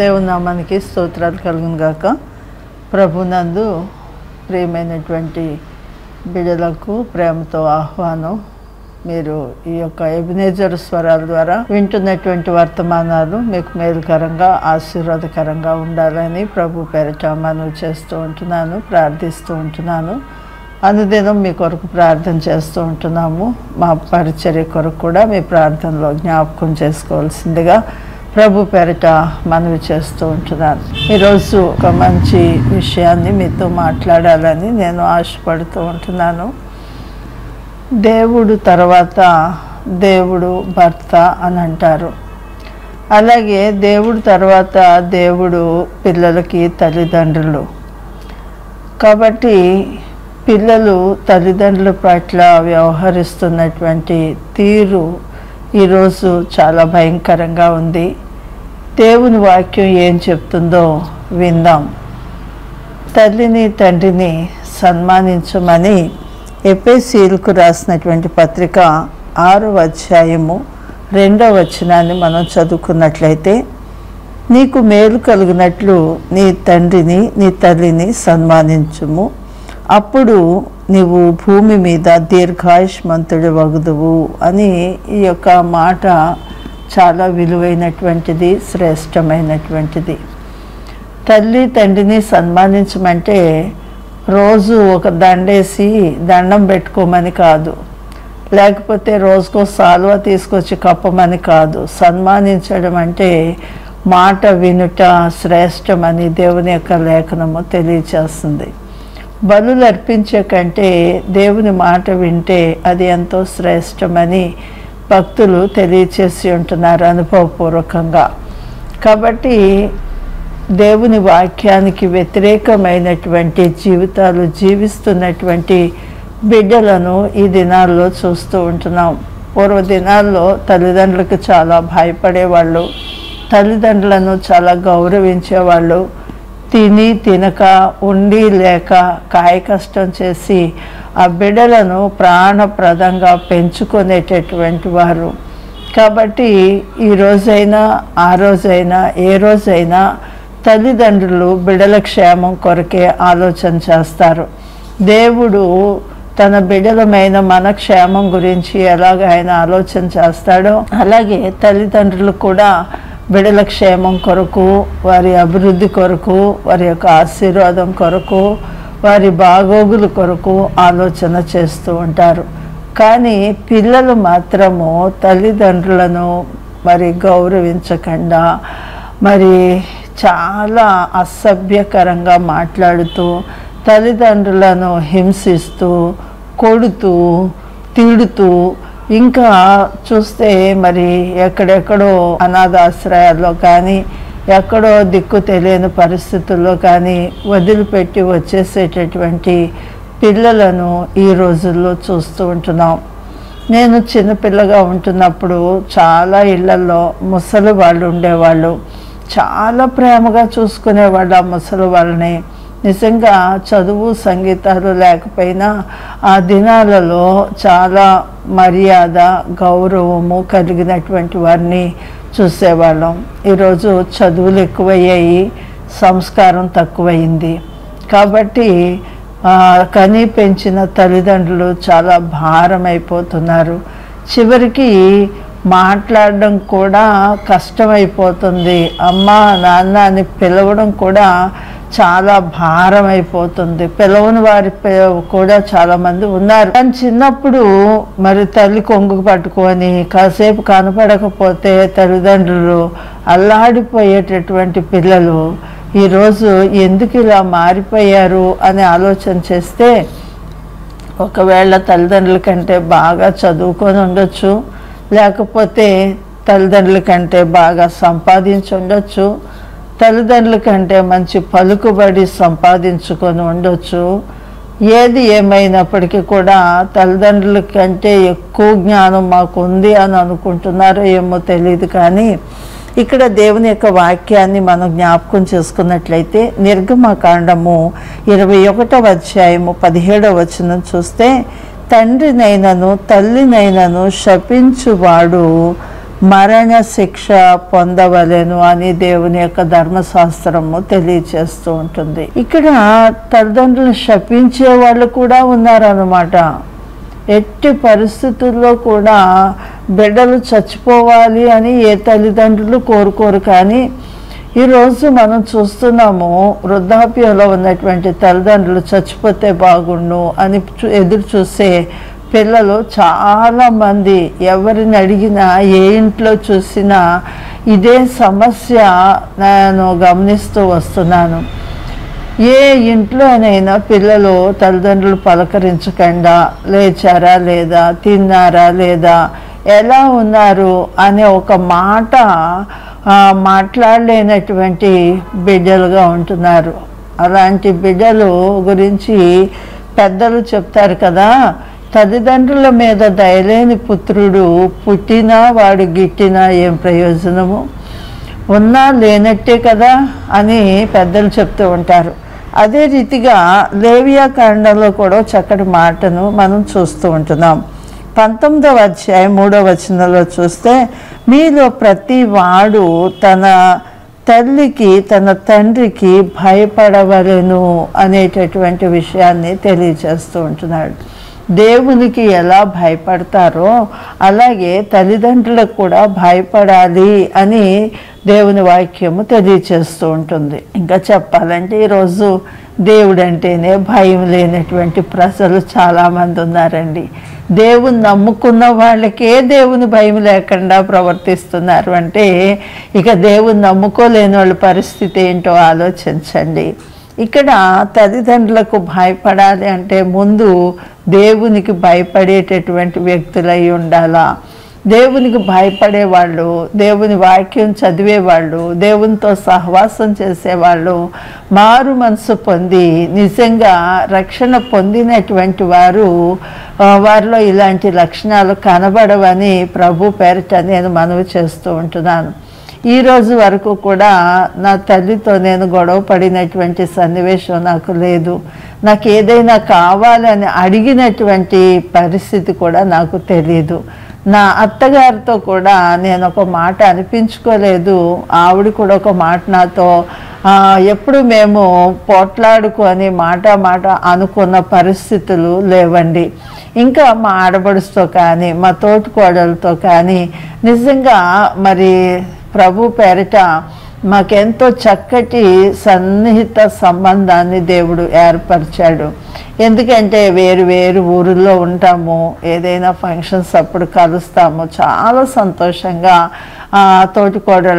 దేవుని నామానికి స్తోత్రాలు కలుగును గాక. ప్రభునందు ప్రియమైనటువంటి బిడ్డలకు ప్రేమతో ఆహ్వానం. మీరు ఈ యొక్క ఎబినేజర్ స్వరాల ద్వారా వింటున్నటువంటి వర్తమానాలు మీకు మేలుకరంగా ఆశీర్వాదకరంగా ఉండాలని ప్రభు పేరట మనవి చేస్తూ ఉంటున్నాను ప్రార్థిస్తూ ఉంటున్నాను. అనుదినం మీ కొరకు ప్రార్థన చేస్తూ ఉంటున్నాము. మా పరిచర్య కొరకు కూడా మీ ప్రార్థనలో జ్ఞాపకం చేసుకోవాల్సిందిగా ప్రభు పేరిట మనవి చేస్తూ ఉంటున్నాను. ఈరోజు ఒక మంచి విషయాన్ని మీతో మాట్లాడాలని నేను ఆశపడుతూ ఉంటున్నాను. దేవుడు తర్వాత దేవుడు భర్త అని అంటారు. అలాగే దేవుడు తర్వాత దేవుడు పిల్లలకి తల్లిదండ్రులు. కాబట్టి పిల్లలు తల్లిదండ్రుల పట్ల వ్యవహరిస్తున్నటువంటి తీరు ఈరోజు చాలా భయంకరంగా ఉంది. దేవుని వాక్యం ఏం చెప్తుందో విందాం. తల్లిని తండ్రిని సన్మానించమని ఎపేసీలకు రాసినటువంటి పత్రిక ఆరో అధ్యాయము రెండవ వచనాన్ని మనం చదువుకున్నట్లయితే నీకు మేలు కలిగినట్లు నీ తండ్రిని నీ తల్లిని సన్మానించుము. అప్పుడు నీవు భూమి మీద దీర్ఘాయుష్మంతుడు వగుదువు అని ఈ యొక్క మాట చాలా విలువైనటువంటిది శ్రేష్టమైనటువంటిది. తల్లి తండ్రిని సన్మానించమంటే రోజు ఒక దండేసి దండం పెట్టుకోమని కాదు. లేకపోతే రోజుకో సాల్వ తీసుకొచ్చి కప్పమని కాదు. సన్మానించడం అంటే మాట వినుట శ్రేష్టమని దేవుని యొక్క లేఖనము తెలియచేస్తుంది. బలులు అర్పించే కంటే దేవుని మాట వింటే అది ఎంతో శ్రేష్టమని భక్తులు తెలియచేసి ఉంటున్నారు అనుభవపూర్వకంగా. కాబట్టి దేవుని వాక్యానికి వ్యతిరేకమైనటువంటి జీవితాలు జీవిస్తున్నటువంటి బిడ్డలను ఈ దినాల్లో చూస్తూ ఉంటున్నాం. పూర్వ దినాల్లో తల్లిదండ్రులకు చాలా భయపడేవాళ్ళు తల్లిదండ్రులను చాలా గౌరవించేవాళ్ళు తిని తినక ఉండి లేక కాయ కష్టం చేసి ఆ బిడ్డలను ప్రాణప్రదంగా పెంచుకునేటటువంటి వారు. కాబట్టి ఈ రోజైనా ఆ రోజైనా ఏ రోజైనా తల్లిదండ్రులు బిడ్డల క్షేమం కొరకే ఆలోచన చేస్తారు. దేవుడు తన బిడ్డలమైన మన క్షేమం గురించి ఎలాగ ఆయన ఆలోచన చేస్తాడో అలాగే తల్లిదండ్రులు కూడా బిడల క్షేమం కొరకు వారి అభివృద్ధి కొరకు వారి యొక్క ఆశీర్వాదం కొరకు వారి బాగోగుల కొరకు ఆలోచన చేస్తూ ఉంటారు. కానీ పిల్లలు మాత్రము తల్లిదండ్రులను మరి గౌరవించకుండా మరి చాలా అసభ్యకరంగా మాట్లాడుతూ తల్లిదండ్రులను హింసిస్తూ కొడుతూ తిడుతూ ఇంకా చూస్తే మరి ఎక్కడెక్కడో అనాథాశ్రయాల్లో కానీ ఎక్కడో దిక్కు తెలియని పరిస్థితుల్లో కానీ వదిలిపెట్టి వచ్చేసేటటువంటి పిల్లలను ఈ రోజుల్లో చూస్తూ ఉంటున్నాం. నేను చిన్నపిల్లగా ఉంటున్నప్పుడు చాలా ఇళ్ళలో ముసలి వాళ్ళు ఉండేవాళ్ళు. చాలా ప్రేమగా చూసుకునేవాళ్ళు ఆ ముసలి వాళ్ళని. నిజంగా చదువు సంగీతాలు లేకపోయినా ఆ దినాలలో చాలా మర్యాద గౌరవము కలిగినటువంటి వారిని చూసేవాళ్ళం. ఈరోజు చదువులు ఎక్కువయ్యాయి సంస్కారం తక్కువయింది. కాబట్టి కనీ పెంచిన తల్లిదండ్రులు చాలా భారం అయిపోతున్నారు చివరికి మాట్లాడడం కూడా కష్టమైపోతుంది. అమ్మ నాన్న అని పిలవడం కూడా చాలా భారం అయిపోతుంది పిలవని వారి కూడా చాలా మంది ఉన్నారు. కానీ చిన్నప్పుడు మరి తల్లి కొంగు పట్టుకొని కాసేపు కనపడకపోతే తల్లిదండ్రులు అల్లాడిపోయేటటువంటి పిల్లలు ఈరోజు ఎందుకు ఇలా మారిపోయారు అని ఆలోచన చేస్తే ఒకవేళ తల్లిదండ్రుల కంటే బాగా చదువుకొని ఉండొచ్చు లేకపోతే తల్లిదండ్రుల కంటే బాగా సంపాదించి ఉండొచ్చు తల్లిదండ్రుల కంటే మంచి పలుకుబడి సంపాదించుకొని ఉండొచ్చు. ఏది ఏమైనప్పటికీ కూడా తల్లిదండ్రుల కంటే ఎక్కువ జ్ఞానం మాకు ఉంది అని అనుకుంటున్నారో ఏమో తెలియదు కానీ ఇక్కడ దేవుని యొక్క వాక్యాన్ని మనం జ్ఞాపకం చేసుకున్నట్లయితే నిర్గమకాండము ఇరవై ఒకటవ అధ్యాయము పదిహేడవ వచనం చూస్తే తండ్రినైనను తల్లినైనను శపించువాడు మరణ శిక్ష పొందవలెను అని దేవుని యొక్క ధర్మశాస్త్రము తెలియచేస్తూ ఉంటుంది. ఇక్కడ తల్లిదండ్రులు శపించే వాళ్ళు కూడా ఉన్నారన్నమాట. ఎట్టి పరిస్థితుల్లో కూడా బిడ్డలు చచ్చిపోవాలి అని ఏ తల్లిదండ్రులు కోరుకోరు. కానీ ఈరోజు మనం చూస్తున్నాము వృద్ధాప్యంలో ఉన్నటువంటి తల్లిదండ్రులు చచ్చిపోతే బాగుండు అని చూ- ఎదురు చూసే పిల్లలు చాలామంది ఎవరిని అడిగినా ఏ ఇంట్లో చూసినా ఇదే సమస్య నేను గమనిస్తూ వస్తున్నాను. ఏ ఇంట్లోనైనా పిల్లలు తల్లిదండ్రులు పలకరించకుండా లేచారా లేదా తిన్నారా లేదా ఎలా ఉన్నారు అనే ఒక మాట మాట్లాడలేనటువంటి బిడ్డలుగా ఉంటున్నారు. అలాంటి బిడ్డలు గురించి పెద్దలు చెప్తారు కదా తల్లిదండ్రుల మీద దయలేని పుత్రుడు పుట్టినా వాడు గిట్టినా ఏం ప్రయోజనము? ఉన్నా లేనట్టే కదా అని పెద్దలు చెప్తూ ఉంటారు. అదే రీతిగా లేవియా కాండంలో కూడా చక్కటి మాటను మనం చూస్తూ ఉంటున్నాం. పంతొమ్మిదవ అధ్యాయం మూడవ వచనంలో చూస్తే మీలో ప్రతి వాడు తన తల్లికి తన తండ్రికి భయపడవలను అనేటటువంటి విషయాన్ని తెలియజేస్తూ ఉంటున్నాడు. దేవునికి ఎలా భయపడతారో అలాగే తల్లిదండ్రులకు కూడా భయపడాలి అని దేవుని వాక్యము తెలియచేస్తూ ఉంటుంది. ఇంకా చెప్పాలంటే ఈరోజు దేవుడు అంటేనే భయం లేనటువంటి ప్రజలు చాలామంది ఉన్నారండి. దేవుని నమ్ముకున్న వాళ్ళకే దేవుని భయం లేకుండా ప్రవర్తిస్తున్నారు. అంటే ఇక దేవుని నమ్ముకోలేని వాళ్ళ పరిస్థితి ఏంటో ఆలోచించండి. ఇక్కడ తల్లిదండ్రులకు భయపడాలి అంటే ముందు దేవునికి భయపడేటటువంటి వ్యక్తులై ఉండాలా? దేవునికి భయపడేవాళ్ళు దేవుని వాక్యం చదివేవాళ్ళు దేవునితో సహవాసం చేసేవాళ్ళు మారు మనసు పొంది నిజంగా రక్షణ పొందినటువంటి వారు వారిలో ఇలాంటి లక్షణాలు కనబడవని ప్రభు పేరిట నేను మనవి చేస్తూ ఉంటున్నాను. ఈ రోజు వరకు కూడా నా తల్లితో నేను గొడవ పడినటువంటి సన్నివేశం నాకు లేదు. నాకు ఏదైనా కావాలని అడిగినటువంటి పరిస్థితి కూడా నాకు తెలియదు నా అత్తగారితో కూడా నేను ఒక మాట అనిపించుకోలేదు. ఆవిడ కూడా ఒక మాట నాతో ఎప్పుడు మేము పోట్లాడుకొని మాట మాట అనుకున్న పరిస్థితులు లేవండి. ఇంకా మా ఆడబడుస్తో కానీ మా తోటికోడలతో కానీ నిజంగా మరి ప్రభు పేరిట మాకెంతో చక్కటి సన్నిహిత సంబంధాన్ని దేవుడు ఏర్పరిచాడు. ఎందుకంటే వేరు వేరు ఊరుల్లో ఉంటాము ఏదైనా ఫంక్షన్స్ అప్పుడు కలుస్తాము. చాలా సంతోషంగా ఆ,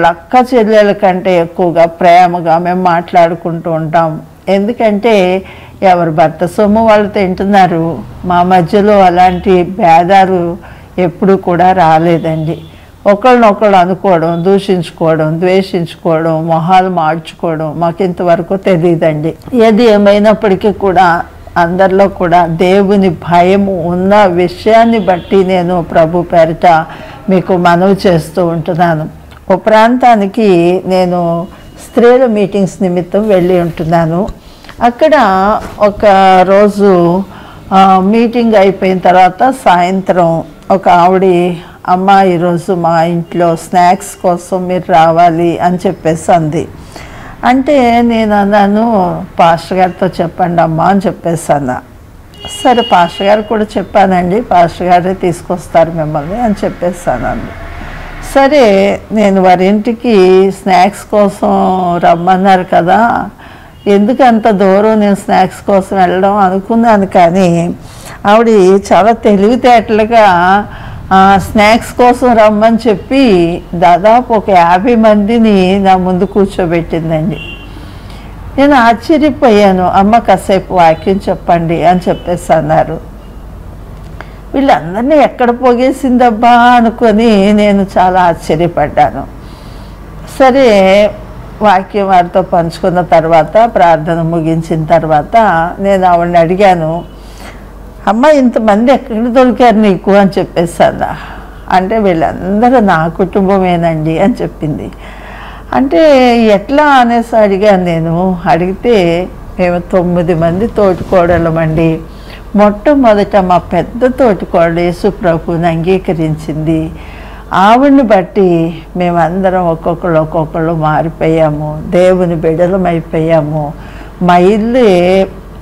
అక్క చెల్లెల కంటే ఎక్కువగా ప్రేమగా మేము మాట్లాడుకుంటూ ఉంటాం. ఎందుకంటే ఎవరు భర్త సొమ్ము వాళ్ళు తింటున్నారు. మా మధ్యలో అలాంటి భేదాలు ఎప్పుడూ కూడా రాలేదండి. ఒకళ్ళనొకళ్ళు అనుకోవడం దూషించుకోవడం ద్వేషించుకోవడం మొహాలు మార్చుకోవడం మాకు ఇంతవరకు తెలియదండి ఏది ఏమైనప్పటికీ కూడా అందరిలో కూడా దేవుని భయము ఉన్న విషయాన్ని బట్టి నేను ప్రభు పేరిట మీకు మనవి చేస్తూ ఉంటున్నాను. ఒక ప్రాంతానికి నేను స్త్రీల మీటింగ్స్ నిమిత్తం వెళ్ళి ఉంటున్నాను. అక్కడ ఒక రోజు మీటింగ్ అయిపోయిన తర్వాత సాయంత్రం ఒక ఆవిడ అమ్మ ఈరోజు మా ఇంట్లో స్నాక్స్ కోసం మీరు రావాలి అని చెప్పేసి అంది. అంటే నేను అన్నాను పాస్టర్ గారితో చెప్పండి అమ్మా అని చెప్పేసి అన్నా. సరే పాస్టర్ గారు కూడా చెప్పానండి పాస్టర్ గారే తీసుకొస్తారు మిమ్మల్ని అని చెప్పేసాను అంది సరే నేను వారి ఇంటికి స్నాక్స్ కోసం రమ్మన్నారు కదా ఎందుకు అంత దూరం నేను స్నాక్స్ కోసం వెళ్ళడం అనుకున్నాను కానీ ఆవిడ చాలా తెలివితేటలుగా స్నాక్స్ కోసం రమ్మని చెప్పి దాదాపు ఒక యాభై మందిని నా ముందు కూర్చోబెట్టిందండి. నేను ఆశ్చర్యపోయాను అమ్మ కాసేపు వాక్యం చెప్పండి అని చెప్పేసి అన్నారు. వీళ్ళందరినీ ఎక్కడ పోగేసిందబ్బా అనుకొని నేను చాలా ఆశ్చర్యపడ్డాను. సరే వాక్యం వారితో పంచుకున్న తర్వాత ప్రార్థన ముగించిన తర్వాత నేను ఆవిడని అడిగాను అమ్మ ఇంతమంది ఎక్కడ దొరికారు నీకు అని చెప్పేసాను అంటే వీళ్ళందరూ నా కుటుంబమేనండి అని చెప్పింది. అంటే ఎట్లా అనేసి అడిగాను నేను. అడిగితే మేము తొమ్మిది మంది తోటికోడలమండి మొట్టమొదట మా పెద్ద తోటికోడలు యేసుప్రభుని అంగీకరించింది. ఆవిడ్ని బట్టి మేమందరం ఒక్కొక్కరు ఒక్కొక్కరు మారిపోయాము. దేవుని బిడలం అయిపోయాము మా ఇల్లు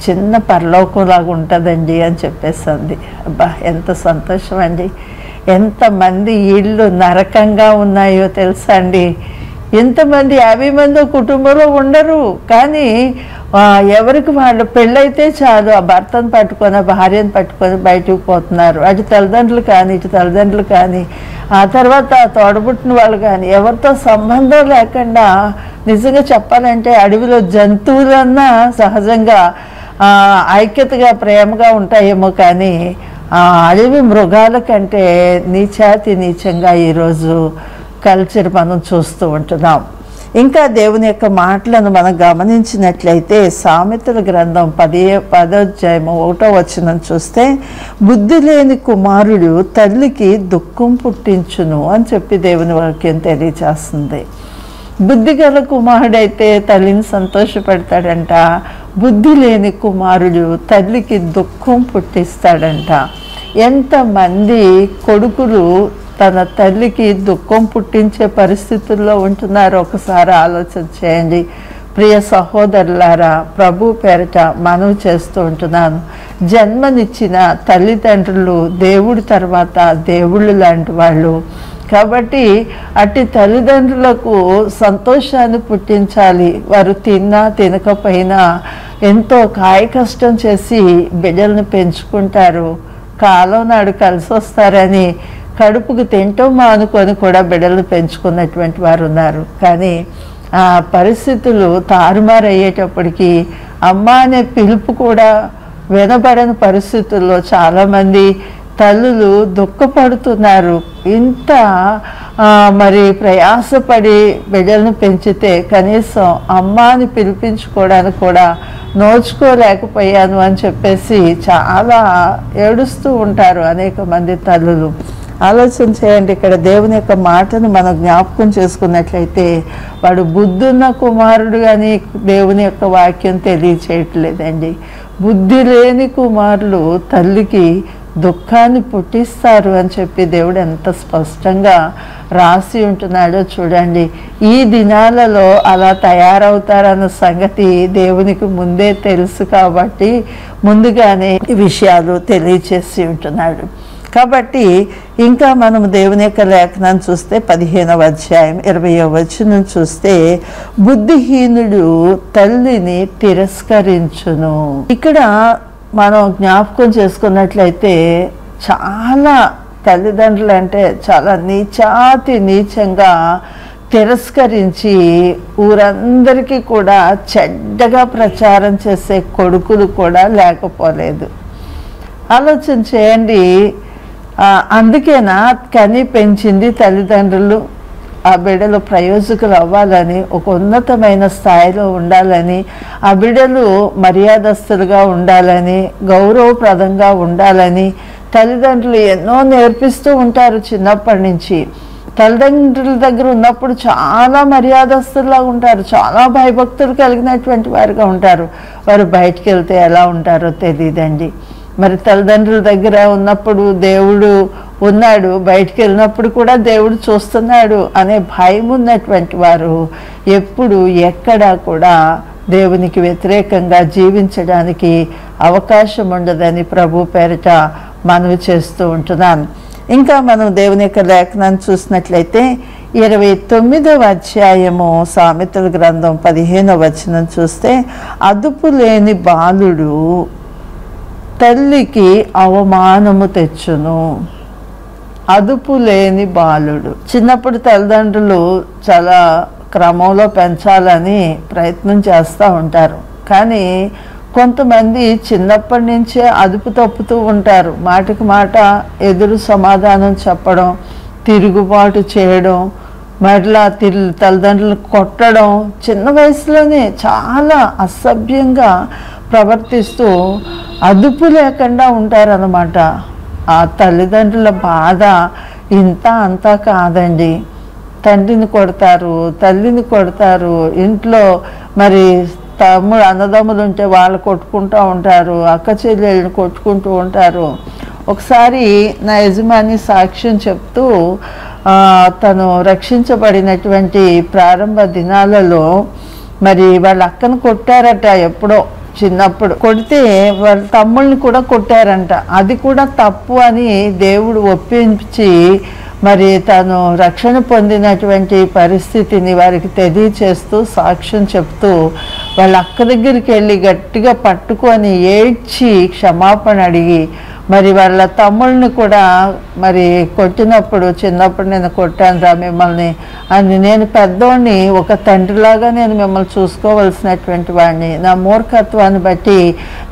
చిన్న పరలోకంలాగా ఉంటుందండి అని చెప్పేసింది. అబ్బా ఎంత సంతోషం అండి ఎంతమంది ఇళ్ళు నరకంగా ఉన్నాయో తెలుసా అండి. ఎంతమంది యాభై మంది కుటుంబంలో ఉండరు. కానీ ఎవరికి వాళ్ళు పెళ్ళైతే చాలు ఆ భర్తను పట్టుకొని ఆ భార్యను పట్టుకొని బయటకు పోతున్నారు. అటు తల్లిదండ్రులు కానీ ఇటు తల్లిదండ్రులు కానీ ఆ తర్వాత తోడబుట్టిన వాళ్ళు కానీ ఎవరితో సంబంధం లేకుండా నిజంగా చెప్పాలంటే అడవిలో జంతువులన్నా సహజంగా ఐక్యతగా ప్రేమగా ఉంటాయేమో కానీ ఆ అడవి మృగాల కంటే నీచాతి నీచంగా ఈరోజు కల్చర్ మనం చూస్తూ ఉంటున్నాం. ఇంకా దేవుని యొక్క మాటలను మనం గమనించినట్లయితే సామెతల గ్రంథం పదే పదోధ్యాయము ఒకటో వచ్చిన చూస్తే బుద్ధి లేని కుమారుడు తల్లికి దుఃఖం పుట్టించును అని చెప్పి దేవుని వాక్యం తెలియచేస్తుంది బుద్ధి గల కుమారుడైతే తల్లిని సంతోషపెడతాడంట బుద్ధి లేని కుమారుడు తల్లికి దుఃఖం పుట్టిస్తాడంట. ఎంతమంది కొడుకులు తన తల్లికి దుఃఖం పుట్టించే పరిస్థితుల్లో ఉంటున్నారో ఒకసారి ఆలోచన చేయండి. ప్రియ సహోదరులారా ప్రభు పేరట మనవి చేస్తూ ఉంటున్నాను. జన్మనిచ్చిన తల్లిదండ్రులు దేవుడి తర్వాత దేవుళ్ళు లాంటి వాళ్ళు. కాబట్టి అట్టి తల్లిదండ్రులకు సంతోషాన్ని పుట్టించాలి. వారు తిన్నా తినకపోయినా ఎంతో కాయ కష్టం చేసి బిడ్డలను పెంచుకుంటారు. కాలం నాడు కలిసి వస్తారని కడుపుకు తింటూ మానుకొని కూడా బిడ్డలు పెంచుకున్నటువంటి వారు ఉన్నారు. కానీ ఆ పరిస్థితులు తారుమారయ్యేటప్పటికి అమ్మ అనే పిలుపు కూడా వినబడని పరిస్థితుల్లో చాలామంది తల్లులు దుఃఖపడుతున్నారు. ఇంత మరి ప్రయాసపడి బిడ్డలను పెంచితే కనీసం అమ్మ అని పిలిపించుకోవడానికి కూడా నోచుకోలేకపోయాను అని చెప్పేసి చాలా ఏడుస్తూ ఉంటారు అనేక మంది తల్లులు. ఆలోచన చేయండి ఇక్కడ దేవుని యొక్క మాటను మనం జ్ఞాపకం చేసుకున్నట్లయితే వాడు బుద్ధున్న కుమారుడు అని దేవుని యొక్క వాక్యం తెలియచేయట్లేదండి. బుద్ధి లేని కుమారులు తల్లికి దుఃఖాన్ని పుట్టిస్తారు అని చెప్పి దేవుడు ఎంత స్పష్టంగా రాసి ఉంటున్నాడో చూడండి. ఈ దినాలలో అలా తయారవుతారన్న సంగతి దేవునికి ముందే తెలుసు కాబట్టి ముందుగానే విషయాలు తెలియచేసి ఉంటున్నాడు. కాబట్టి ఇంకా మనం దేవుని యొక్క లేఖనాన్ని చూస్తే పదిహేనవ అధ్యాయం ఇరవయో వచనం చూస్తే బుద్ధిహీనుడు తల్లిని తిరస్కరించును. ఇక్కడ మనం జ్ఞాపకం చేసుకున్నట్లయితే చాలా తల్లిదండ్రులు అంటే చాలా నీచాతి నీచంగా తిరస్కరించి ఊరందరికీ కూడా చెడ్డగా ప్రచారం చేసే కొడుకులు కూడా లేకపోలేదు. ఆలోచన చేయండి. అందుకేనా కని పెంచింది తల్లిదండ్రులు. ఆ బిడ్డలు ప్రయోజకులు అవ్వాలని ఒక ఉన్నతమైన స్థాయిలో ఉండాలని ఆ బిడ్డలు మర్యాదస్తులుగా ఉండాలని గౌరవప్రదంగా ఉండాలని తల్లిదండ్రులు ఎన్నో నేర్పిస్తూ ఉంటారు చిన్నప్పటి నుంచి. తల్లిదండ్రుల దగ్గర ఉన్నప్పుడు చాలా మర్యాదస్తుల్లా ఉంటారు చాలా భయభక్తులు కలిగినటువంటి వారుగా ఉంటారు. వారు బయటికి వెళ్తే ఎలా ఉంటారో తెలియదండి మరి తల్లిదండ్రుల దగ్గర ఉన్నప్పుడు దేవుడు ఉన్నాడు బయటికి వెళ్ళినప్పుడు కూడా దేవుడు చూస్తున్నాడు అనే భయం ఉన్నటువంటి వారు ఎప్పుడు ఎక్కడా కూడా దేవునికి వ్యతిరేకంగా జీవించడానికి అవకాశం ఉండదని ప్రభు పేరిట మనవి చేస్తూ ఉంటున్నాను ఇంకా మనం దేవుని యొక్క లేఖనాన్ని చూసినట్లయితే ఇరవై తొమ్మిదవ అధ్యాయము సామెతల గ్రంథం పదిహేనవ వచనం చూస్తే అదుపు లేని బాలుడు తల్లికి అవమానము తెచ్చును. అదుపు లేని బాలుడు. చిన్నప్పుడు తల్లిదండ్రులు చాలా క్రమంలో పెంచాలని ప్రయత్నం చేస్తూ ఉంటారు. కానీ కొంతమంది చిన్నప్పటి నుంచే అదుపు తప్పుతూ ఉంటారు. మాటికి మాట ఎదురు సమాధానం చెప్పడం తిరుగుబాటు చేయడం మరలా తిల్ తల్లిదండ్రులు కొట్టడం చిన్న వయసులోనే చాలా అసభ్యంగా ప్రవర్తిస్తూ అదుపు లేకుండా ఉంటారన్నమాట. ఆ తల్లిదండ్రుల బాధ ఇంత అంతా కాదండి. తండ్రిని కొడతారు తల్లిని కొడతారు ఇంట్లో మరి తమ్ముడు అన్నదమ్ములు ఉంటే వాళ్ళు కొట్టుకుంటూ ఉంటారు అక్క చెల్లెళ్ళని కొట్టుకుంటూ ఉంటారు. ఒకసారి నా యజమాని సాక్ష్యం చెప్తూ తను రక్షించబడినటువంటి ప్రారంభ దినాలలో మరి వాళ్ళ అక్కను కొట్టారట ఎప్పుడో. చిన్నప్పుడు కొడితే వాళ్ళ తమ్ముళ్ళని కూడా కొట్టారంట. అది కూడా తప్పు అని దేవుడు ఒప్పించి మరి తను రక్షణ పొందినటువంటి పరిస్థితిని వారికి తెలియచేస్తూ సాక్ష్యం చెప్తూ వాళ్ళ అక్క దగ్గరికి వెళ్ళి గట్టిగా పట్టుకొని ఏడ్చి క్షమాపణ అడిగి మరి వాళ్ళ తమ్ముళ్ళని కూడా మరి కొట్టినప్పుడు చిన్నప్పుడు నేను కొట్టాను రా మిమ్మల్ని అని నేను పెద్దోడిని ఒక తండ్రిలాగా నేను మిమ్మల్ని చూసుకోవలసినటువంటి వాడిని. నా మూర్ఖత్వాన్ని బట్టి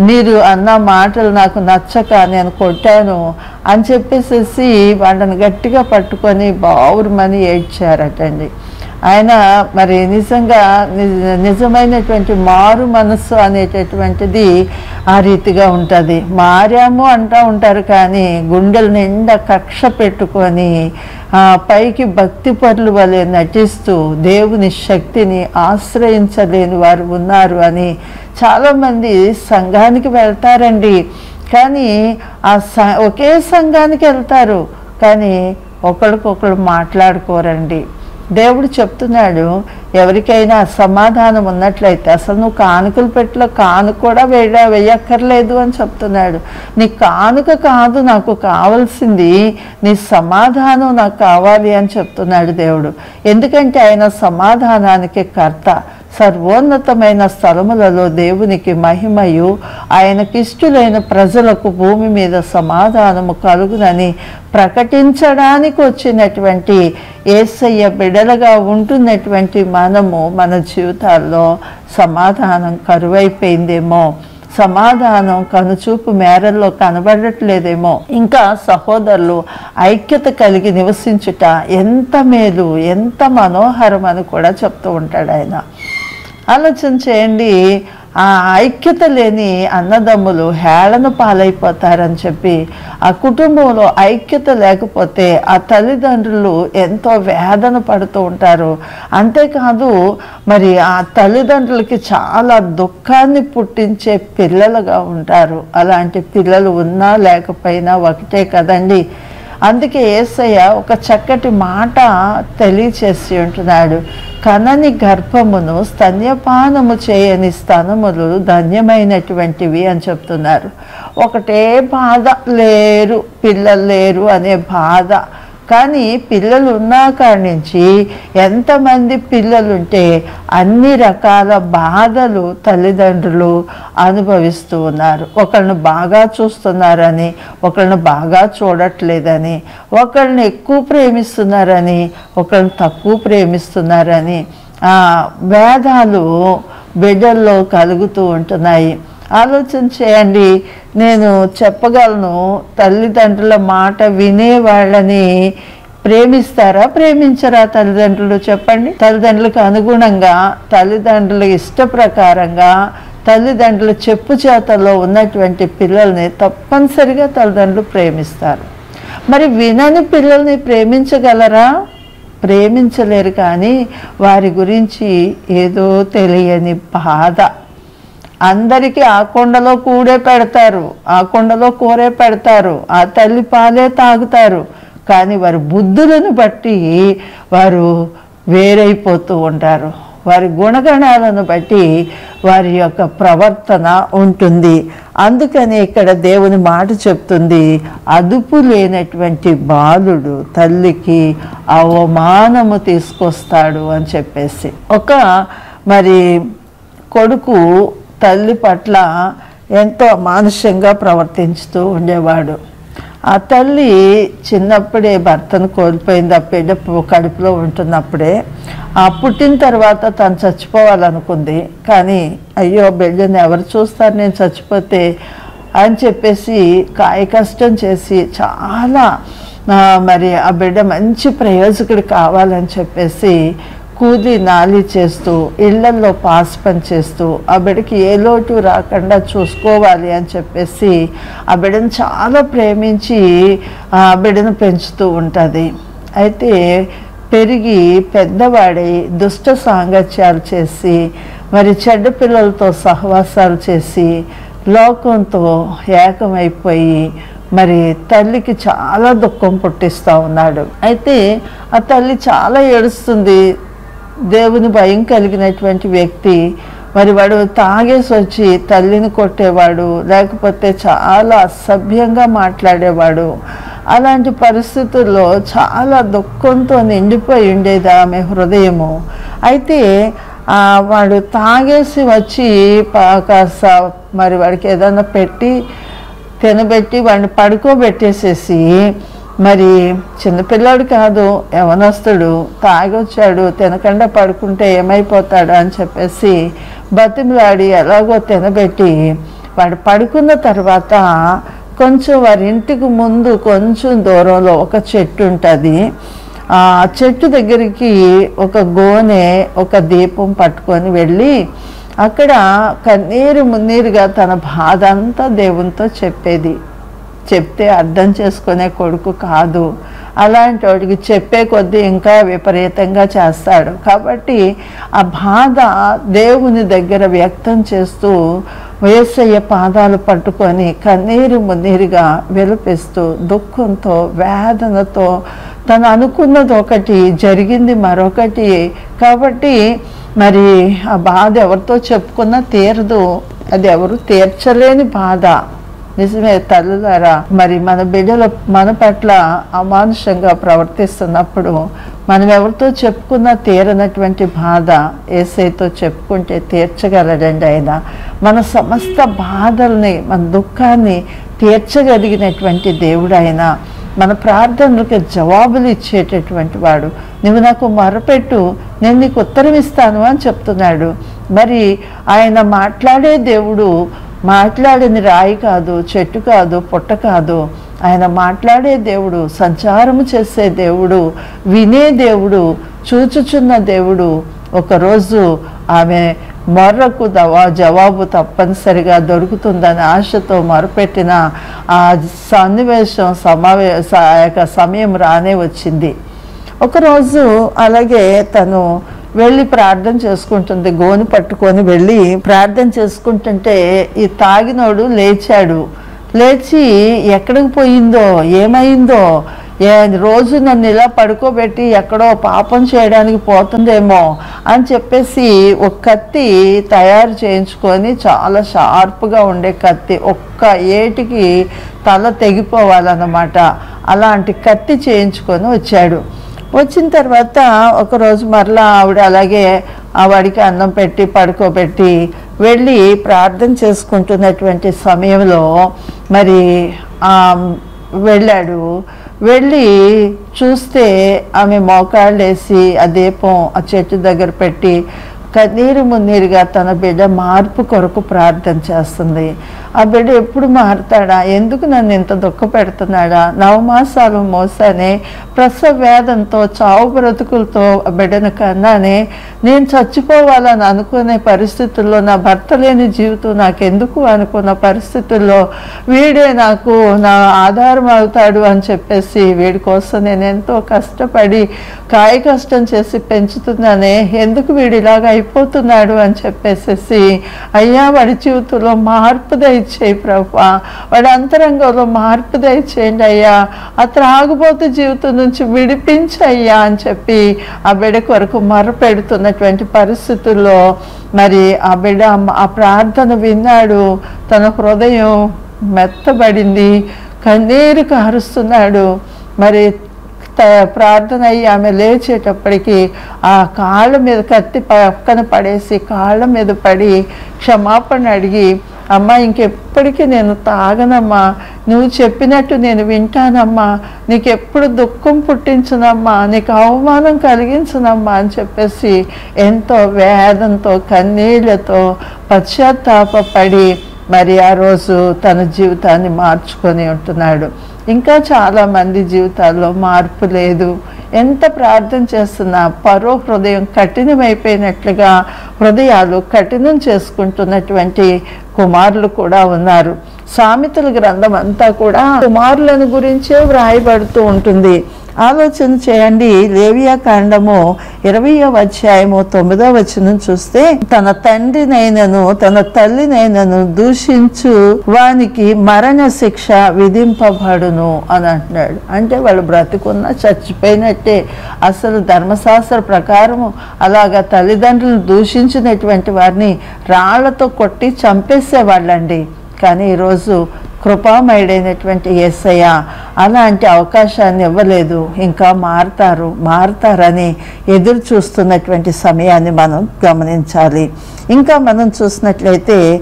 మీరు అన్న మాటలు నాకు నచ్చక నేను కొట్టాను అని చెప్పేసేసి వాళ్ళని గట్టిగా పట్టుకొని బావురమని ఏడ్చారటండి. ఆయన మరి నిజంగా నిజమైనటువంటి మారు మనస్సు అనేటటువంటిది ఆ రీతిగా ఉంటుంది. మారాము అంటూ ఉంటారు కానీ గుండెల నిండా కక్ష పెట్టుకొని ఆ, పైకి భక్తి పరులు వలె నటిస్తూ దేవుని శక్తిని ఆశ్రయించలేని వారు ఉన్నారు అని చాలామంది సంఘానికి వెళ్తారండి. కానీ ఆ స ఒకే సంఘానికి వెళ్తారు. కానీ ఒకరికొకరు మాట్లాడుకోరండి. దేవుడు చెప్తున్నాడు ఎవరికైనా అసమాధానం ఉన్నట్లయితే అసలు నువ్వు కానుకలు పెట్టలో కానుక కూడా వేయ వేయక్కర్లేదు అని చెప్తున్నాడు. నీ కానుక కాదు నాకు కావాల్సింది నీ సమాధానం నాకు కావాలి అని చెప్తున్నాడు దేవుడు. ఎందుకంటే ఆయన సమాధానానికి కర్త. సర్వోన్నతమైన స్థలములలో దేవునికి మహిమయు. ఆయనకిష్టులైన ప్రజలకు భూమి మీద సమాధానము కలుగునని ప్రకటించడానికి వచ్చినటువంటి ఏసయ్య బిడలుగా ఉంటున్నటువంటి మనము మన జీవితాల్లో సమాధానం కరువైపోయిందేమో. సమాధానం కనుచూపు మేరల్లో కనబడట్లేదేమో. ఇంకా సహోదరులు ఐక్యత కలిగి నివసించుట ఎంత మేలు ఎంత మనోహరం అని కూడా చెప్తూ ఉంటాడు ఆయన. ఆలోచన చేయండి. ఆ ఐక్యత లేని అన్నదమ్ములు హేళన పాలైపోతారని చెప్పి ఆ కుటుంబంలో ఐక్యత లేకపోతే ఆ తల్లిదండ్రులు ఎంతో వేదన పడుతూ ఉంటారు. అంతేకాదు మరి ఆ తల్లిదండ్రులకి చాలా దుఃఖాన్ని పుట్టించే పిల్లలుగా ఉంటారు. అలాంటి పిల్లలు ఉన్నా లేకపోయినా ఒకటే కదండి. అందుకే ఏసయ్య ఒక చక్కటి మాట తెలియచేసి ఉంటున్నాడు. కనని గర్భమును స్తన్యపానము చేయని స్తనములు ధన్యమైనటువంటివి అని చెప్తున్నారు. ఒకటే బాధ లేరు పిల్లలు లేరు అనే బాధ. కానీ పిల్లలు ఉన్నా కాడి నుంచి ఎంతమంది పిల్లలుంటే అన్ని రకాల బాధలు తల్లిదండ్రులు అనుభవిస్తూ ఉన్నారు. ఒకళ్ళని బాగా చూస్తున్నారని ఒకళ్ళని బాగా చూడట్లేదని ఒకళ్ళని ఎక్కువ ప్రేమిస్తున్నారని ఒకళ్ళని తక్కువ ప్రేమిస్తున్నారని ఆ భేదాలు బిడ్డల్లో కలుగుతూ ఉంటున్నాయి. ఆలోచన చేయండి నేను చెప్పగలను తల్లిదండ్రుల మాట వినే వాళ్ళని ప్రేమిస్తారా ప్రేమించరా తల్లిదండ్రులు? చెప్పండి. తల్లిదండ్రులకు అనుగుణంగా తల్లిదండ్రుల ఇష్ట ప్రకారంగా తల్లిదండ్రుల చెప్పు చేతల్లో ఉన్నటువంటి పిల్లల్ని తప్పనిసరిగా తల్లిదండ్రులు ప్రేమిస్తారు. మరి వినని పిల్లల్ని ప్రేమించగలరా? ప్రేమించలేరు కానీ వారి గురించి ఏదో తెలియని బాధ. అందరికీ ఆ కొండలో కూడే పెడతారు ఆ కొండలో కూరే పెడతారు ఆ తల్లి పాలే తాగుతారు. కానీ వారి బుద్ధులను బట్టి వారు వేరైపోతూ ఉంటారు. వారి గుణగణాలను బట్టి వారి యొక్క ప్రవర్తన ఉంటుంది. అందుకని ఇక్కడ దేవుని మాట చెప్తుంది అదుపు లేనటువంటి బాలుడు తల్లికి అవమానము తీసుకొస్తాడు అని చెప్పేసి. ఒక మరి కొడుకు తల్లి పట్ల ఎంతో అమానుష్యంగా ప్రవర్తించుతూ ఉండేవాడు. ఆ తల్లి చిన్నప్పుడే భర్తను కోల్పోయింది ఆ బిడ్డ కడుపులో ఉంటున్నప్పుడే. ఆ పుట్టిన తర్వాత తను చచ్చిపోవాలనుకుంది. కానీ అయ్యో బిడ్డని ఎవరు చూస్తారు నేను చచ్చిపోతే అని చెప్పేసి కాయ కష్టం చేసి చాలా మరి ఆ బిడ్డ మంచి ప్రయోజకుడు కావాలని చెప్పేసి కూలి నాలి చేస్తూ ఇళ్ళల్లో పాస్ పని చేస్తూ ఆ బిడ్డకి ఏ లోటు రాకుండా చూసుకోవాలి అని చెప్పేసి ఆ బిడ్డను చాలా ప్రేమించి ఆ బిడ్డను పెంచుతూ ఉంటుంది. అయితే పెరిగి పెద్దవాడై దుష్ట సాంగత్యాలు చేసి మరి చెడ్డ పిల్లలతో సహవాసాలు చేసి లోకంతో ఏకమైపోయి మరి తల్లికి చాలా దుఃఖం పుట్టిస్తూ ఉన్నాడు. అయితే ఆ తల్లి చాలా ఏడుస్తుంది. దేవుని భయం కలిగినటువంటి వ్యక్తి మరి వాడు తాగేసి వచ్చి తల్లిని కొట్టేవాడు లేకపోతే చాలా అసభ్యంగా మాట్లాడేవాడు. అలాంటి పరిస్థితుల్లో చాలా దుఃఖంతో నిండిపోయి ఉండేది ఆమె హృదయము. అయితే వాడు తాగేసి వచ్చి కాస్త మరి వాడికి ఏదైనా పెట్టి తినబెట్టి వాడిని పడుకోబెట్టేసేసి మరి చిన్నపిల్లాడు కాదు యవనస్తుడు తాగొచ్చాడు తినకుండా పడుకుంటే ఏమైపోతాడు అని చెప్పేసి బతిమలాడి ఎలాగో తినబెట్టి వాడు పడుకున్న తర్వాత కొంచెం వారి ఇంటికి ముందు కొంచెం దూరంలో ఒక చెట్టు ఉంటుంది. ఆ చెట్టు దగ్గరికి ఒక గోనె ఒక దీపం పట్టుకొని వెళ్ళి అక్కడ కన్నీరు మున్నీరుగా తన బాధ అంతా దేవునితో చెప్పేది. చెప్తే అర్థం చేసుకునే కొడుకు కాదు. అలాంటి వాడికి చెప్పే కొద్దీ ఇంకా విపరీతంగా చేస్తాడు. కాబట్టి ఆ బాధ దేవుని దగ్గర వ్యక్తం చేస్తూ వేసయ్య పాదాలు పట్టుకొని కన్నీరు మున్నీరుగా విలపిస్తూ దుఃఖంతో వేదనతో తను అనుకున్నది ఒకటి జరిగింది మరొకటి. కాబట్టి మరి ఆ బాధ ఎవరితో చెప్పుకున్నా తీరదు. అది ఎవరు తీర్చలేని బాధ. నిజమే తల్లులారా మరి మన బిడ్డల మన పట్ల అమానుషంగా ప్రవర్తిస్తున్నప్పుడు మనం ఎవరితో చెప్పుకున్నా తీరనటువంటి బాధ ఏసైతో చెప్పుకుంటే తీర్చగలడండి ఆయన. మన సమస్త బాధల్ని మన దుఃఖాన్ని తీర్చగలిగినటువంటి దేవుడు ఆయన. మన ప్రార్థనలకు జవాబులు ఇచ్చేటటువంటి వాడు. నువ్వు నాకు మొరపెట్టు నేను నీకు ఉత్తరం ఇస్తాను అని చెప్తున్నాడు. మరి ఆయన మాట్లాడే దేవుడు మాట్లాడని రాయి కాదు చెట్టు కాదు పుట్ట కాదు. ఆయన మాట్లాడే దేవుడు సంచారము చేసే దేవుడు వినే దేవుడు చూచుచున్న దేవుడు. ఒకరోజు ఆమె మర్రకు దవా జవాబు తప్పనిసరిగా దొరుకుతుందని ఆశతో మొరపెట్టిన ఆ సన్నివేశం సమావేశ ఆ యొక్క సమయం రానే వచ్చింది. ఒకరోజు అలాగే తను వెళ్ళి ప్రార్థన చేసుకుంటుంది గోని పట్టుకొని వెళ్ళి ప్రార్థన చేసుకుంటుంటే ఈ తాగినోడు లేచాడు. లేచి ఎక్కడికి పోయిందో ఏమైందో ఏ రోజు నన్ను ఇలా పడుకోబెట్టి ఎక్కడో పాపం చేయడానికి పోతుందేమో అని చెప్పేసి ఒక కత్తి తయారు చేయించుకొని చాలా షార్ప్గా ఉండే కత్తి ఒక్క ఏటికి తల తెగిపోవాలన్నమాట. అలాంటి కత్తి చేయించుకొని వచ్చాడు. వచ్చిన తర్వాత ఒకరోజు మరలా ఆవిడ అలాగే ఆ వాడికి అన్నం పెట్టి పడుకోబెట్టి వెళ్ళి ప్రార్థన చేసుకుంటున్నటువంటి సమయంలో మరి ఆ వెళ్ళాడు. వెళ్ళి చూస్తే ఆమె మోకాళ్ళు వేసి ఆ దీపం ఆ చెట్టు దగ్గర పెట్టి కన్నీరు మున్నీరుగా తన బిడ్డ మార్పు కొరకు ప్రార్థన చేస్తుంది. ఆ బిడ్డ ఎప్పుడు మారుతాడా? ఎందుకు నన్ను ఇంత దుఃఖ పెడుతున్నాడా? నవమాసాలు మోసానే ప్రసవ వేదంతో చావు బ్రతుకులతో బిడ్డను కన్నానే నేను చచ్చిపోవాలని అనుకునే పరిస్థితుల్లో నా భర్త లేని జీవితం నాకెందుకు అనుకున్న పరిస్థితుల్లో వీడే నాకు నా ఆధారం అవుతాడు అని చెప్పేసి వీడి కోసం నేను ఎంతో కష్టపడి కాయ కష్టం చేసి పెంచుతున్నానే ఎందుకు వీడు ఇలాగ అయిపోతున్నాడు అని చెప్పేసేసి అయ్యా వాడి జీవితంలో మార్పు దయచేయి ప్రభా. వాడి అంతరంగంలో మార్పు దయచేయండి అయ్యా. ఆ త్రాగుబోతు జీవితం నుంచి విడిపించి అయ్యా అని చెప్పి ఆ బిడ్డ కొరకు మర్ర పెడుతున్నటువంటి పరిస్థితుల్లో మరి ఆ బిడ్డ ఆ ప్రార్థన విన్నాడు. తన హృదయం మెత్తబడింది. కన్నీరు కారుస్తున్నాడు. మరి ప్రార్థన అయ్యి ఆమె లేచేటప్పటికి ఆ కాళ్ళ మీద కత్తి పక్కన పడేసి కాళ్ళ మీద పడి క్షమాపణ అడిగి అమ్మా ఇంకెప్పటికీ నేను తాగనమ్మా. నువ్వు చెప్పినట్టు నేను వింటానమ్మా. నీకు ఎప్పుడు దుఃఖం పుట్టించనమ్మా. నీకు అవమానం కలిగించనమ్మా అని చెప్పేసి ఎంతో వేదంతో కన్నీళ్ళతో పశ్చాత్తాపడి మరి ఆ రోజు తన జీవితాన్ని మార్చుకొని ఉంటున్నాడు. ఇంకా చాలామంది జీవితాల్లో మార్పు లేదు. ఎంత ప్రార్థన చేస్తున్నా పరో హృదయం కఠినమైపోయినట్లుగా హృదయాలు కఠినం చేసుకుంటున్నటువంటి కుమారులు కూడా ఉన్నారు. సామెతల గ్రంథం అంతా కూడా కుమారులను గురించే వ్రాయబడుతూ ఉంటుంది. ఆలోచన చేయండి. లేవియా కాండము ఇరవయో అధ్యాయము తొమ్మిదో వచనం చూస్తే తన తండ్రినైనను తన తల్లినైనను దూషించు వానికి మరణ శిక్ష విధింపబడును అని అంటున్నాడు. అంటే వాళ్ళు బ్రతుకున్న చచ్చిపోయినట్టే. అసలు ధర్మశాస్త్ర ప్రకారము అలాగా తల్లిదండ్రులు దూషించినటువంటి వారిని రాళ్ళతో కొట్టి చంపేసేవాళ్ళండి. కానీ ఈరోజు కృపామయుడైనటువంటి యేసయ్య అలాంటి అవకాశాన్ని ఇవ్వలేదు. ఇంకా మారుతారు మారుతారని ఎదురు చూస్తున్నటువంటి సమయాన్ని మనం గమనించాలి. ఇంకా మనం చూసినట్లయితే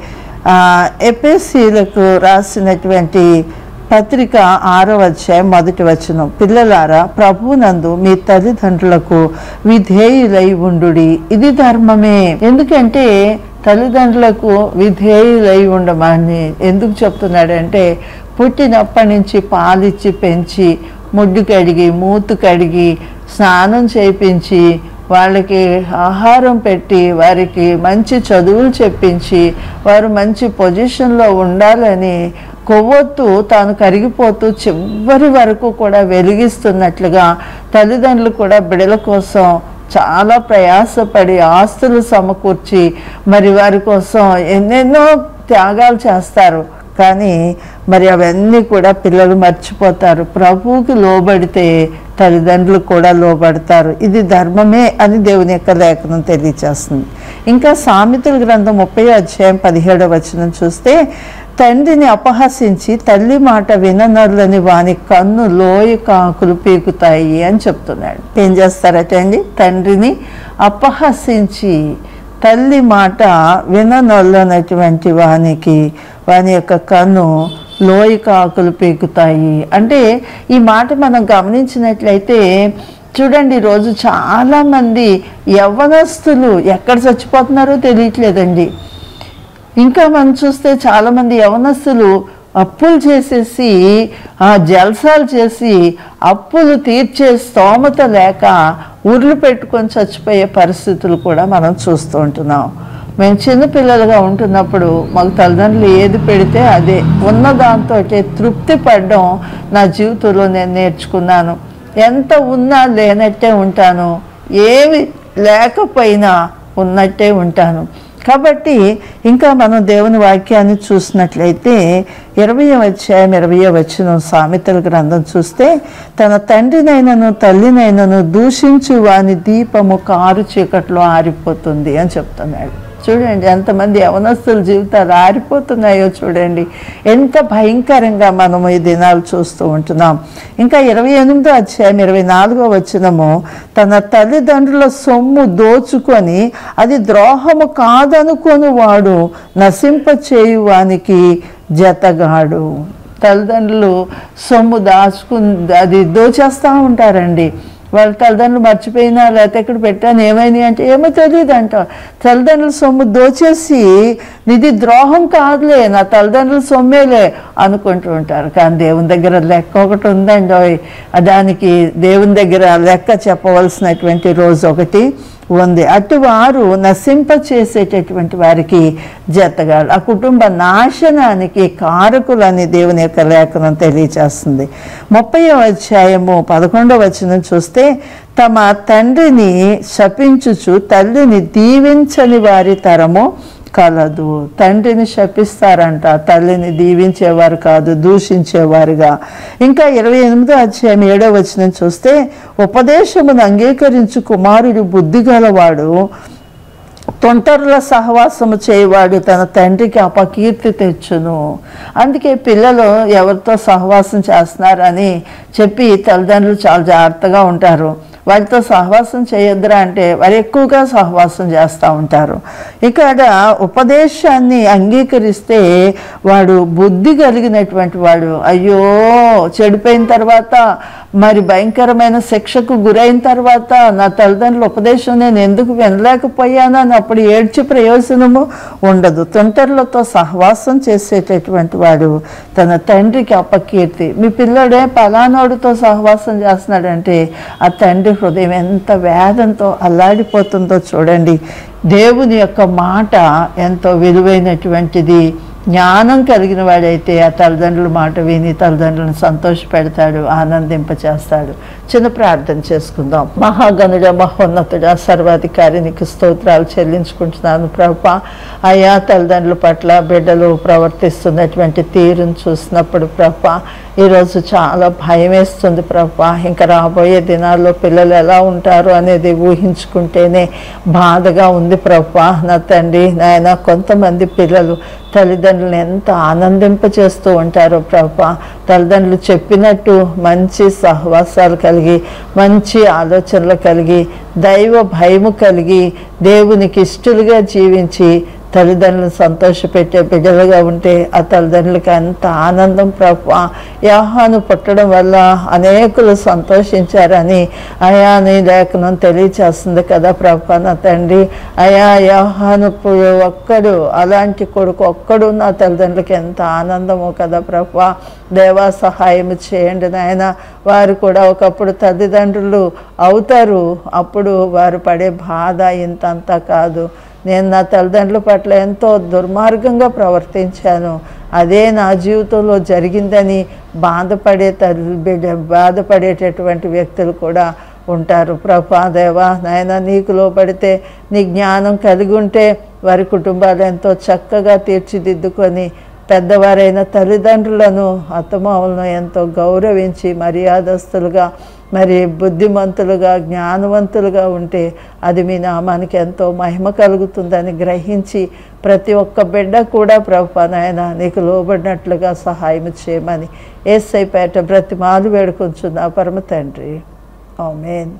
ఎపిఎస్సీలకు రాసినటువంటి పత్రిక ఆరో అధ్యాయం మొదటి వచనం. పిల్లలారా ప్రభునందు మీ తల్లిదండ్రులకు విధేయులై ఉండుడి. ఇది ధర్మమే. ఎందుకంటే తల్లిదండ్రులకు విధేయులై ఉండమని ఎందుకు చెప్తున్నాడంటే పుట్టినప్పటి నుంచి పాలిచ్చి పెంచి ముడ్డు కడిగి మూతు కడిగి స్నానం చేయించి వాళ్ళకి ఆహారం పెట్టి వారికి మంచి చదువులు చెప్పించి వారు మంచి పొజిషన్లో ఉండాలని కొవ్వొత్తు తాను కరిగిపోతూ చివరి వరకు కూడా వెలిగిస్తున్నట్లుగా తల్లిదండ్రులు కూడా బిడల కోసం చాలా ప్రయాసపడి ఆస్తులు సమకూర్చి మరి వారి కోసం ఎన్నెన్నో త్యాగాలు చేస్తారు. కానీ మరి అవన్నీ కూడా పిల్లలు మర్చిపోతారు. ప్రభువుకి లోబడితే తల్లిదండ్రులు కూడా లోబడతారు. ఇది ధర్మమే అని దేవుని యొక్క లేఖనం తెలియచేస్తుంది. ఇంకా సామెతల గ్రంథం ముప్పై అధ్యాయం పదిహేడవ వచనం చూస్తే తండ్రిని అపహసించి తల్లి మాట విననరులని వాని కన్ను లోయ కాకులు పీకుతాయి అని చెప్తున్నాడు. ఏం చేస్తారట అండి? తండ్రిని అపహసించి తల్లి మాట విననొల్లనటువంటి వానికి వాని యొక్క కన్ను లోయ కాకులు పీకుతాయి. అంటే ఈ మాట మనం గమనించినట్లయితే చూడండి ఈరోజు చాలామంది యవ్వనస్తులు ఎక్కడ చచ్చిపోతున్నారో తెలియట్లేదండి. ఇంకా మనం చూస్తే చాలామంది యవనస్తులు అప్పులు చేసేసి ఆ జల్సాలు చేసి అప్పులు తీర్చే స్తోమత లేక ఉర్లు పెట్టుకొని చచ్చిపోయే పరిస్థితులు కూడా మనం చూస్తూ ఉంటున్నాం. మేము చిన్నపిల్లలుగా ఉంటున్నప్పుడు మాకు తల్లిదండ్రులు ఏది పెడితే అదే. ఉన్న దాంతో తృప్తి పడడం నా జీవితంలో నేను నేర్చుకున్నాను. ఎంత ఉన్నా లేనట్టే ఉంటాను. ఏమి లేకపోయినా ఉన్నట్టే ఉంటాను. కాబట్టి ఇంకా మనం దేవుని వాక్యాన్ని చూసినట్లయితే ఇరవై అధ్యాయం ఇరవై వచ్చిన సామెతల గ్రంథం చూస్తే తన తండ్రినైనను తల్లినైనను దూషించు వాని దీపము కారు చీకట్లో ఆరిపోతుంది అని చెప్తున్నాడు. చూడండి ఎంతమంది యవనస్తుల జీవితాలు ఆరిపోతున్నాయో చూడండి. ఎంత భయంకరంగా మనము ఈ దినాలు చూస్తూ ఉంటున్నాం. ఇంకా ఇరవై ఎనిమిదో అధ్యాయం ఇరవై నాలుగో వచ్చినము తన తల్లిదండ్రుల సొమ్ము దోచుకొని అది ద్రోహము కాదనుకొని వాడు నశింప చేయువానికి జతగాడు. తల్లిదండ్రులు సొమ్ము దాచుకుని అది దోచేస్తూ ఉంటారండి. వాళ్ళ తల్లిదండ్రులు మర్చిపోయినా లేకపోతే ఎక్కడ పెట్టాను ఏమైంది అంటే ఏమో తెలియదు అంట. తల్లిదండ్రుల సొమ్ము దోచేసి నిధి ద్రోహం కాదులే నా తల్లిదండ్రుల సొమ్మేలే అనుకుంటూ ఉంటారు. కానీ దేవుని దగ్గర లెక్క ఒకటి ఉందండి. ఓయ్. దానికి దేవుని దగ్గర లెక్క చెప్పవలసినటువంటి రోజు ఒకటి. ఉంది. అటువారు నశింప చేసేటటువంటి వారికి జతగాడు ఆ కుటుంబ నాశనానికి కారకులని దేవుని యొక్క లేఖనం తెలియచేస్తుంది. ముప్పై అధ్యాయము పదకొండవ వచనం చూస్తే తమ తండ్రిని శపించుచు తల్లిని దీవించని వారి తరము కలదు. తండ్రిని శపిస్తారంట. తల్లిని దీవించేవారు కాదు దూషించేవారుగా. ఇంకా ఇరవై ఎనిమిదో అధ్యాయం ఏడో వచ్చిన చూస్తే ఉపదేశమును అంగీకరించు కుమారుడు బుద్ధి గలవాడు తొంటరుల సహవాసము చేయవాడు తన తండ్రికి అపకీర్తి తెచ్చును. అందుకే పిల్లలు ఎవరితో సహవాసం చేస్తున్నారని చెప్పి తల్లిదండ్రులు చాలా జాగ్రత్తగా ఉంటారు. వారితో సహవాసం చేయొద్దురా అంటే వారు ఎక్కువగా సహవాసం చేస్తూ ఉంటారు. ఇక్కడ ఉపదేశాన్ని అంగీకరిస్తే వాడు బుద్ధి కలిగినటువంటి వాడు. అయ్యో చెడిపోయిన తర్వాత మరి భయంకరమైన శిక్షకు గురైన తర్వాత నా తల్లిదండ్రుల ఉపదేశం నేను ఎందుకు వినలేకపోయాను అని అప్పుడు ఏడ్చి ప్రయోజనము ఉండదు. తొంటరులతో సహవాసం చేసేటటువంటి వాడు తన తండ్రికి అపకీర్తి. మీ పిల్లడే పలానోడితో సహవాసం చేస్తున్నాడంటే ఆ తండ్రి హృదయం ఎంత వేదంతో అల్లాడిపోతుందో చూడండి. దేవుని యొక్క మాట ఎంతో విలువైనటువంటిది. జ్ఞానం కలిగిన వాడైతే ఆ తల్లిదండ్రుల మాట విని తల్లిదండ్రులను సంతోషపెడతాడు ఆనందింపచేస్తాడు. చిన్న ప్రార్థన చేసుకుందాం. మహాగణుడ మహోన్నతుడ సర్వాధికారి నీకు స్తోత్రాలు చెల్లించుకుంటున్నాను ప్రభా. అయా తల్లిదండ్రుల పట్ల బిడ్డలు ప్రవర్తిస్తున్నటువంటి తీరును చూసినప్పుడు ప్రభ ఈరోజు చాలా భయం వేస్తుంది ప్రభా. ఇంకా రాబోయే దినాల్లో పిల్లలు ఎలా ఉంటారు అనేది ఊహించుకుంటేనే బాధగా ఉంది ప్రభా. నా తండ్రి నాయన కొంతమంది పిల్లలు తల్లిదండ్రులు తల్లిదండ్రులను ఎంత ఆనందింపచేస్తూ ఉంటారో ప్రభా. తల్లిదండ్రులు చెప్పినట్టు మంచి సహవాసాలు కలిగి మంచి ఆలోచనలు కలిగి దైవ భయము కలిగి దేవునికి ఇష్టలుగా జీవించి తల్లిదండ్రులను సంతోషపెట్టే బిడ్డలుగా ఉంటే ఆ తల్లిదండ్రులకి ఎంత ఆనందం ప్రభా. యాహాను పుట్టడం వల్ల అనేకులు సంతోషించారని అయా నీ లేఖనం తెలియచేస్తుంది కదా ప్రభా నా తండ్రి. అయా యాహాను ఒక్కడు అలాంటి కొడుకు ఒక్కడు నా తల్లిదండ్రులకి ఎంత ఆనందమో కదా ప్రభా. దేవా సహాయం చేయండి నాయన. వారు కూడా ఒకప్పుడు తల్లిదండ్రులు అవుతారు అప్పుడు వారు పడే బాధ ఇంతంతా కాదు. నేను నా తల్లిదండ్రుల పట్ల ఎంతో దుర్మార్గంగా ప్రవర్తించాను. అదే నా జీవితంలో జరిగిందని బాధపడే తల్లి బిడ్డ బాధపడేటటువంటి వ్యక్తులు కూడా ఉంటారు. ప్రభా దేవా నాయన నీకు లోపడితే నీ జ్ఞానం కలిగి ఉంటే వారి కుటుంబాలు ఎంతో చక్కగా తీర్చిదిద్దుకొని పెద్దవారైన తల్లిదండ్రులను అత్తమామలను ఎంతో గౌరవించి మర్యాదస్తులుగా మరి బుద్ధిమంతులుగా జ్ఞానవంతులుగా ఉంటే అది మీ నామానికి ఎంతో మహిమ కలుగుతుందని గ్రహించి ప్రతి ఒక్క బిడ్డ కూడా ప్రభా నాయన నీకు లోబడినట్లుగా సహాయం చేయమని ఏసైపేట బ్రతిమాలు వేడుకొంచున్నా పరమ తండ్రి. ఆమెన్.